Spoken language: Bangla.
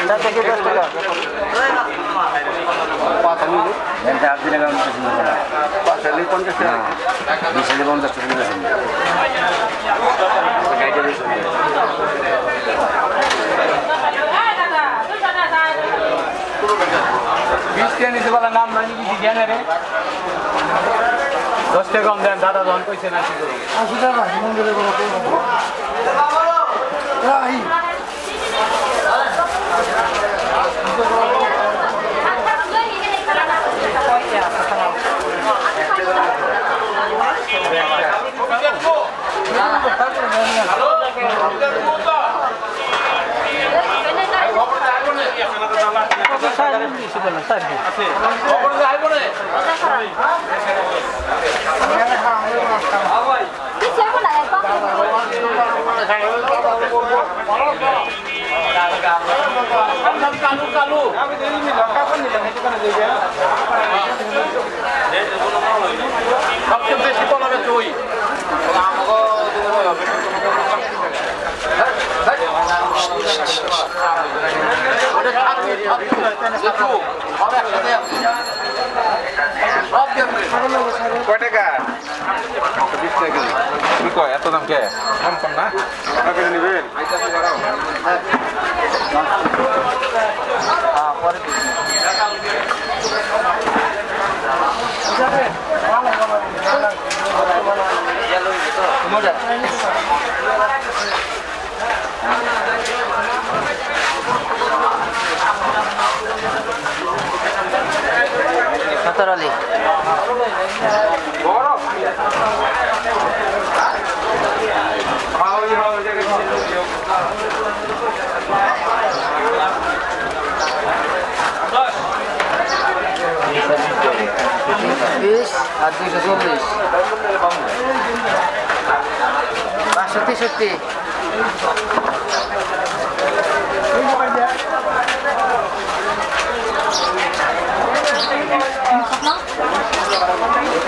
পঞ্চাশ টাকা। টাকা নাম নাই কিছু জ্ঞানে রে দশ টাকা কম দেন দাদা যখন কইছে না Kalu-kalu. Kami jadi ini, kakak kan di dalam itu kan ada juga. কয় টাকা? বিশ টাকা। কি কয়? এত দাম কে? কম কম না? নেবেন সতর আলী। বিশ আর দুইশো চল্লিশ। পাঁচশো তেষট্টি